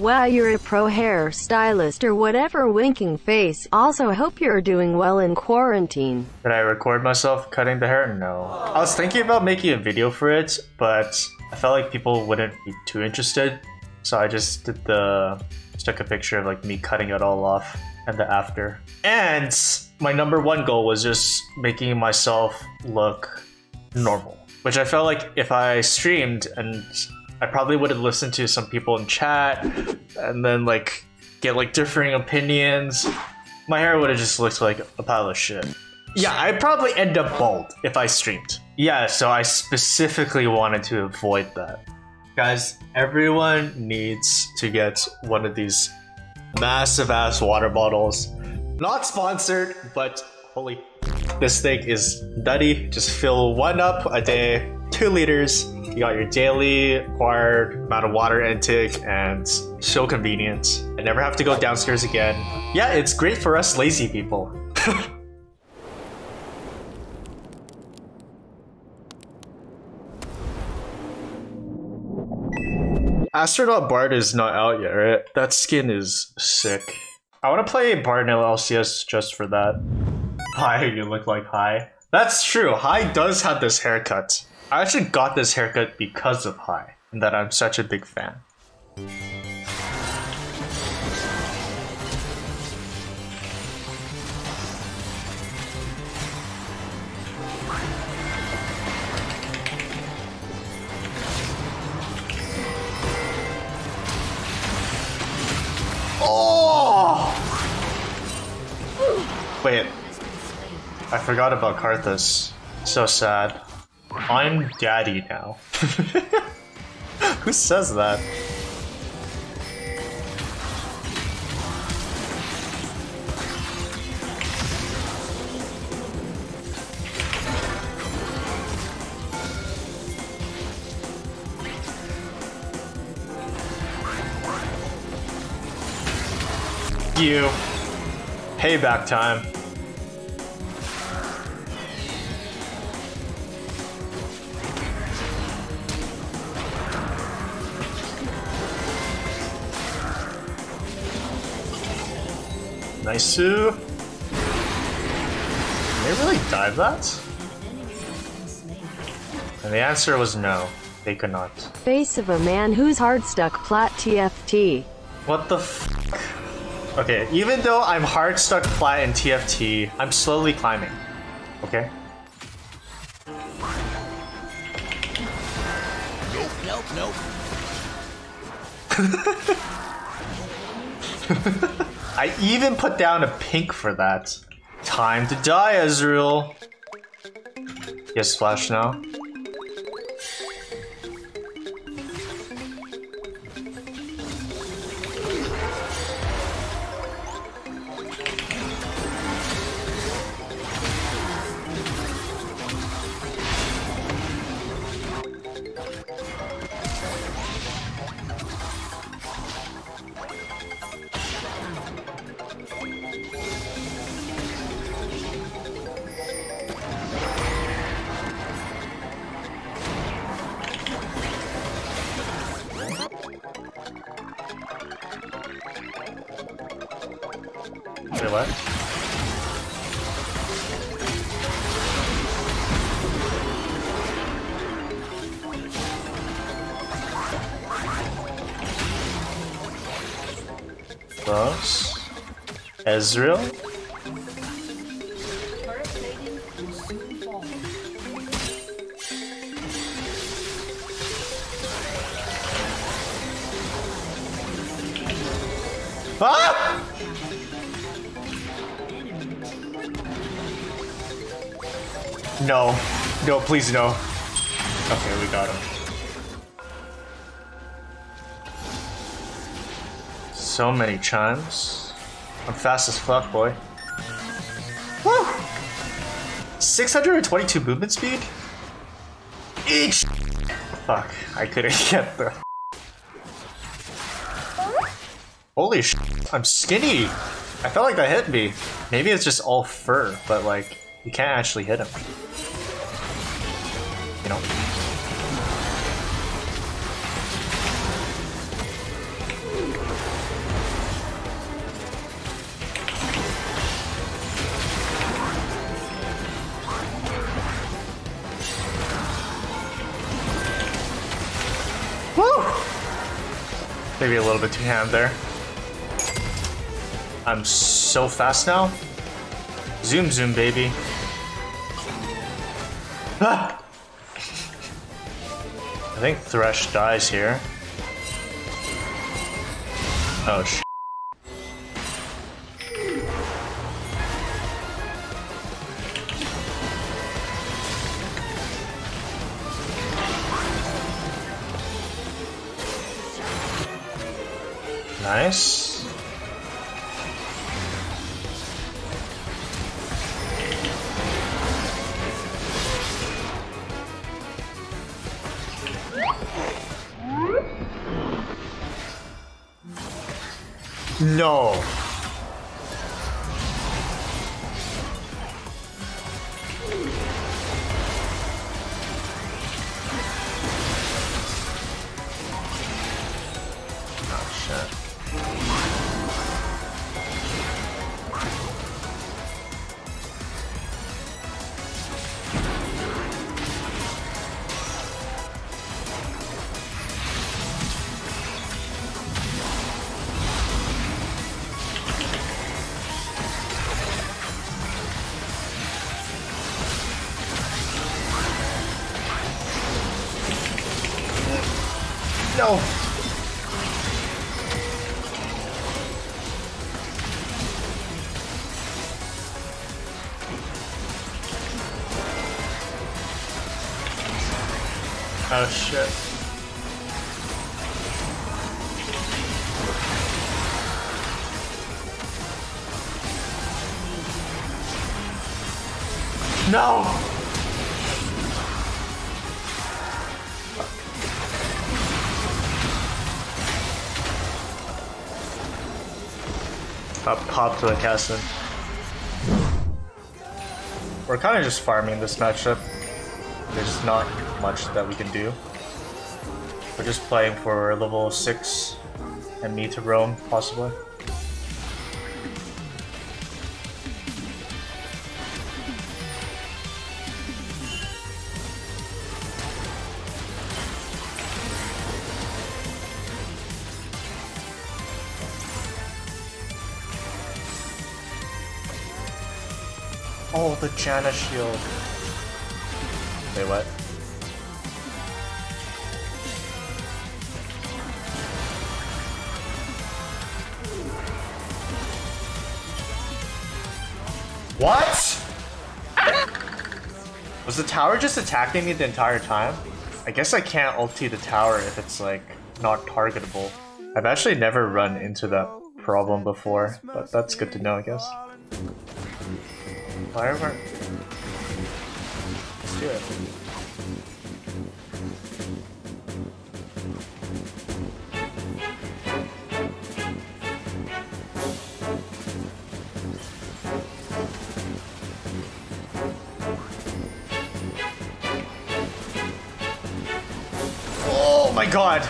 Wow, you're a pro hair stylist or whatever winking face. Also, hope you're doing well in quarantine. Did I record myself cutting the hair? No. I was thinking about making a video for it, but I felt like people wouldn't be too interested. So I just did the, just took a picture of like me cutting it all off and the after. And my number one goal was just making myself look normal. Which I felt like if I streamed and I probably would have listened to some people in chat and then like get like differing opinions. My hair would have just looked like a pile of shit. Yeah, I'd probably end up bald if I streamed. Yeah, so I specifically wanted to avoid that. Guys, everyone needs to get one of these massive ass water bottles. Not sponsored, but holy this thing is nutty. Just fill one up a day, two liters. You got your daily required amount of water intake and so convenient. I never have to go downstairs again. Yeah, it's great for us lazy people. Astronaut Bard is not out yet, right? That skin is sick. I want to play Bard in LCS just for that. Hi, you look like Hai. That's true, Hai does have this haircut. I actually got this haircut because of Hai, and that I'm such a big fan. Oh! Wait, I forgot about Karthus. So sad. I'm daddy now. Who says that? You. Payback time. Nice. Can they really dive that? And the answer was no, they could not. Face of a man who's hard stuck plat TFT. What the f Okay, even though I'm hard stuck plat in TFT, I'm slowly climbing. Okay? Nope, nope, nope. I even put down a pink for that. Time to die, Ezreal. Yes, Flash now. What? Close. Ezreal? Ah! No. No, please no. Okay, we got him. So many chimes. I'm fast as fuck, boy. Woo! 622 movement speed? Each! Fuck, I couldn't get the... Holy sh! I'm skinny! I felt like that hit me. Maybe it's just all fur, but like, you can't actually hit him you know. Maybe a little bit too hand there. I'm so fast now. Zoom, zoom, baby. Ah! I think Thresh dies here. Oh, sh Nice. No. No. Oh shit. No! Up pop to the castle. We're kind of just farming this matchup. There's not much that we can do. We're just playing for level 6 and me to roam, possibly. Oh, the Janna shield. Wait, what? What? Was the tower just attacking me the entire time? I guess I can't ulti the tower if it's like not targetable. I've actually never run into that problem before, but that's good to know, I guess. Firework. Let's do it. Oh my god!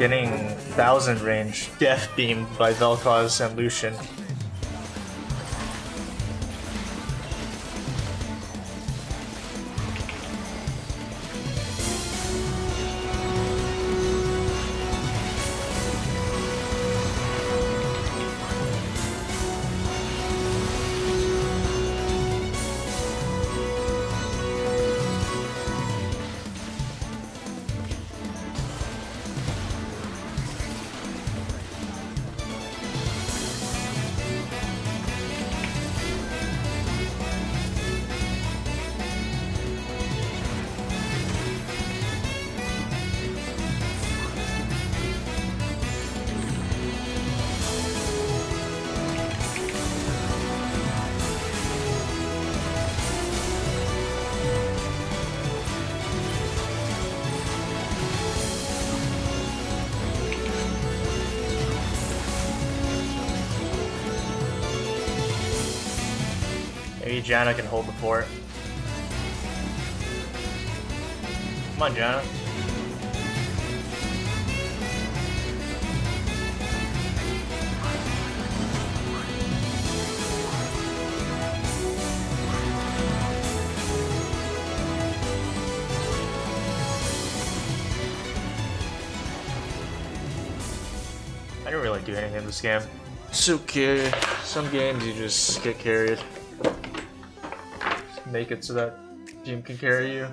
Getting thousand range death beamed by Vel'Koz and Lucian. Maybe Janna can hold the fort. Come on, Janna. I didn't really do anything in this game. It's okay. Some games you just get carried. Make it so that Jim can carry you.